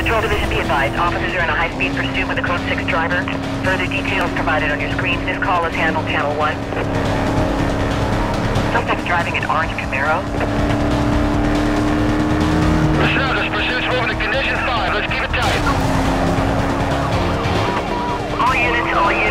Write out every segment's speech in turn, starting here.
Patrol Division, be advised. Officers are in a high-speed pursuit with a Code 6 driver. Further details provided on your screens. This call is handled Channel 1. Suspect's driving an orange Camaro. Michelle, this pursuit's moving to condition 5. Let's keep it tight. All units, all units.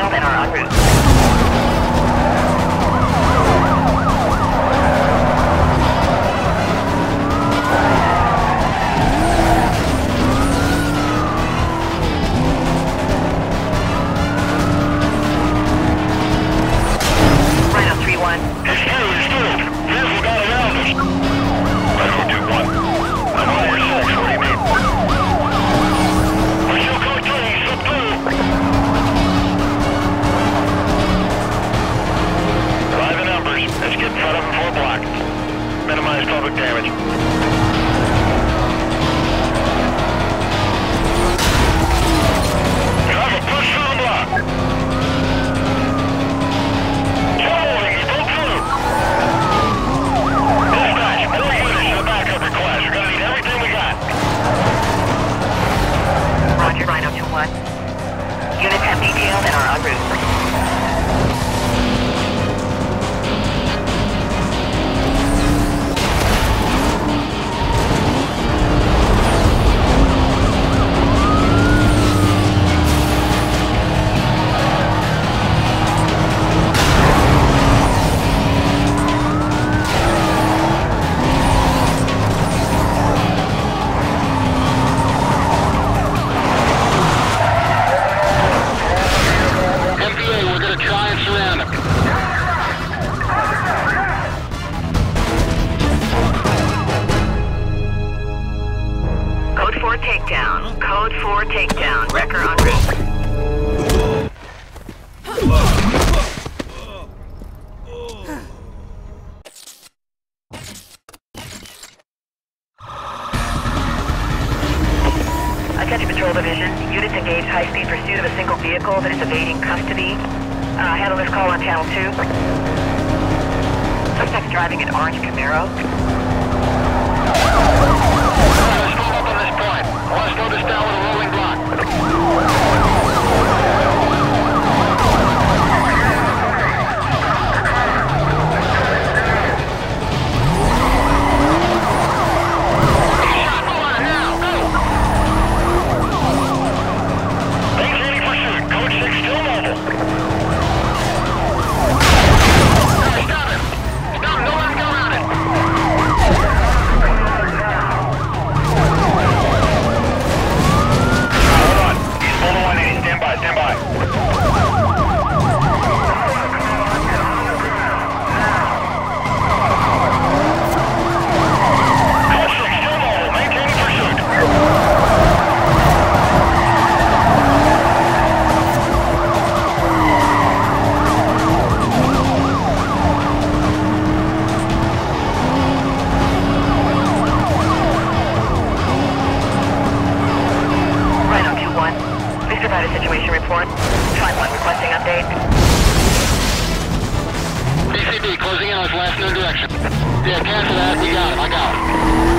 Detailed and are en route. Code 4 takedown. Wrecker on route. Attention Patrol Division. Engaged high-speed pursuit of a single vehicle that is evading custody. Uh, handle this call on Channel 2. Suspect's driving an orange Camaro. Let's move up on this slow this down with a rolling block. Situation report. Time 1 requesting update. BCB closing in on his last known direction. Yeah, cancel that. We got him. I got him.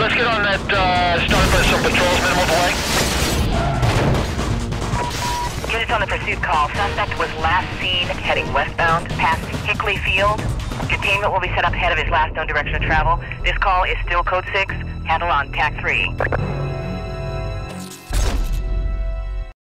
Let's get on that, uh, start some patrols, minimal delay. Units on the pursuit call. Suspect was last seen heading westbound past Hickley Field. Containment will be set up ahead of his last known direction of travel. This call is still code 6. Handle on TAC 3.